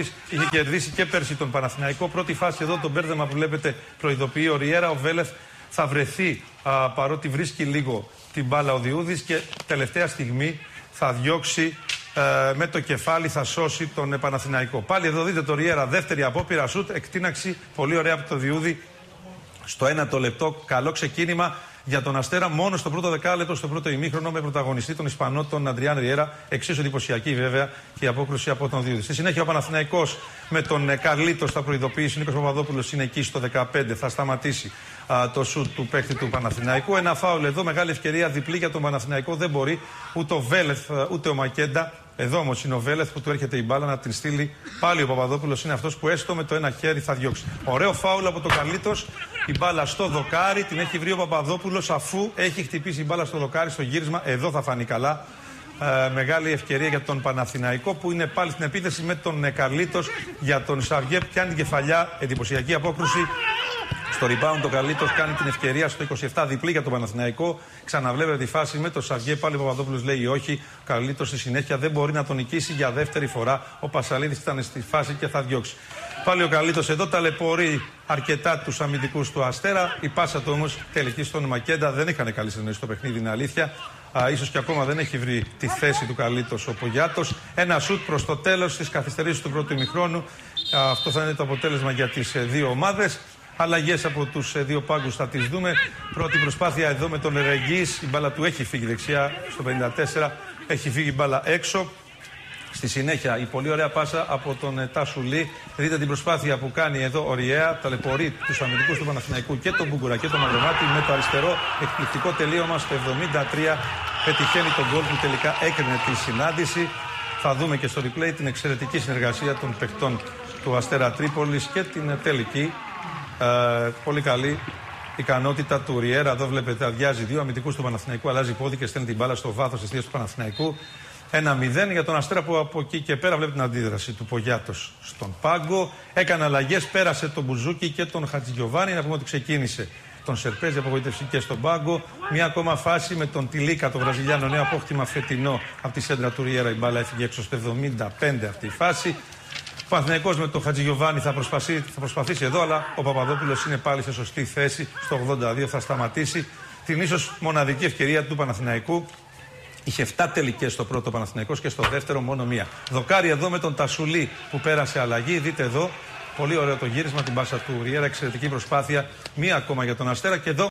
Είχε κερδίσει και πέρσι τον Παναθηναϊκό. Πρώτη φάση εδώ, το μπέρδεμα που βλέπετε προειδοποιεί ο Ριέρα. Ο Βέλεθ θα βρεθεί α, παρότι βρίσκει λίγο την μπάλα ο Διούδης και τελευταία στιγμή θα διώξει ε, με το κεφάλι, θα σώσει τον Παναθηναϊκό. Πάλι εδώ δείτε το Ριέρα, δεύτερη απόπειρα σουτ, εκτείναξη πολύ ωραία από το Διούδη στο ένα το λεπτό. Καλό ξεκίνημα για τον Αστέρα μόνο στο πρώτο δεκάλεπτο, στο πρώτο ημίχρονο, με πρωταγωνιστή τον Ισπανό, τον Αντριάν Ριέρα. Εξίσου εντυπωσιακή βέβαια και η απόκρουση από τον Δίδη. Στη συνέχεια ο Παναθηναϊκός με τον ε, Καρλίτο θα προειδοποιήσει. Ο Νίκος Παπαδόπουλος είναι εκεί στο 15, θα σταματήσει α, το σουτ του παίκτη του Παναθηναϊκού. Ένα φάουλ εδώ, μεγάλη ευκαιρία διπλή για τον Παναθηναϊκό. Δεν μπορεί ούτε ο Βέλεθ ούτε ο Μακέντα εδώ όμως είναι ο Βέλεθ που του έρχεται η μπάλα να την στείλει. Πάλι ο Παπαδόπουλος είναι αυτός που έστω με το ένα χέρι θα διώξει. Ωραίο φάουλ από το Καλίτο. Η μπάλα στο δοκάρι. Την έχει βρει ο Παπαδόπουλος αφού έχει χτυπήσει η μπάλα στο δοκάρι στο γύρισμα. Εδώ θα φανεί καλά. Ε, μεγάλη ευκαιρία για τον Παναθηναϊκό που είναι πάλι στην επίθεση με τον Καρλίτο για τον Σαβιέ. Πιάνει την κεφαλιά. Εντυπωσιακή απόκρουση. Στο rebound το Καλίτο κάνει την ευκαιρία στο 27 διπλή για τον Παναθηναϊκό. Ξαναβλέπετε τη φάση με το Σαβιέ. Πάλι ο Παπαδόπουλος λέει όχι. Ο Καλίτο στη συνέχεια δεν μπορεί να τον νικήσει για δεύτερη φορά. Ο Πασαλίδης ήταν στη φάση και θα διώξει. Πάλι ο Καλίτο εδώ ταλαιπωρεί αρκετά τους αμυντικούς του Αστέρα. Η πάσα του όμως τελική στον Μακέντα δεν είχαν καλή συνεννόηση στο παιχνίδι, είναι αλήθεια. Α, ίσως και ακόμα δεν έχει βρει τη θέση του Καλίτο ο Πογιάτος. Ένα σουτ προς το τέλος της καθυστερήση του πρώτου ημιχρόνου. Αυτό θα είναι το αποτέλεσμα για τις ε, δύο ομάδες. Αλλαγές από τους ε, δύο πάγκους θα τις δούμε. Πρώτη προσπάθεια εδώ με τον Ερεγγί. Η μπάλα του έχει φύγει δεξιά στο 54. Έχει φύγει η μπάλα έξω. Στη συνέχεια η πολύ ωραία πάσα από τον ε, Τάσουλη. Δείτε την προσπάθεια που κάνει εδώ ο Ριέα. Ταλαιπωρεί τους αμυντικούς του Παναθηναϊκού και τον Μπουγκουρα και τον Μαυρομάτι με το αριστερό εκπληκτικό τελείωμα στο 73. Πετυχαίνει τον γκολ που τελικά έκρινε τη συνάντηση. Θα δούμε και στο replay την εξαιρετική συνεργασία των παιχτών του Αστέρα Τρίπολης και την τελική ε, πολύ καλή ικανότητα του Ριέρα. Εδώ βλέπετε, αδειάζει δύο αμυντικούς του Παναθηναϊκού, αλλάζει πόδι και στέλνει την μπάλα στο βάθος της του Παναθηναϊκού. Ένα μηδέν για τον Αστέρα που από εκεί και πέρα βλέπει την αντίδραση του Πογιάτος στον πάγκο. Έκανε αλλαγές, πέρασε τον Μπουζούκι και τον Χατζηγιοβάνη. Να πούμε ότι ξεκίνησε τον Σερπέζη απογοήτευση και στον πάγκο. Μια ακόμα φάση με τον Τιλίκα, τον Βραζιλιάνο, νέο απόκτημα φετινό από τη σέντρα του Ριέρα. Η μπάλα έφυγε έξω στο 75 αυτή η φάση. Ο Παναθηναϊκός με τον Χατζηγιοβάνη θα, προσπαθήσει, θα προσπαθήσει εδώ, αλλά ο Παπαδόπουλος είναι πάλι σε σωστή θέση. Στο 82 θα σταματήσει την ίσως μοναδική ευκαιρία του Παναθηναϊκού. Είχε 7 τελικές στο πρώτο Παναθηναϊκός και στο δεύτερο μόνο μία. Δοκάρι εδώ με τον Τασουλή που πέρασε αλλαγή. Δείτε εδώ. Πολύ ωραίο το γύρισμα, την πάσα του Ριέρα. Εξαιρετική προσπάθεια. Μία ακόμα για τον Αστέρα. Και εδώ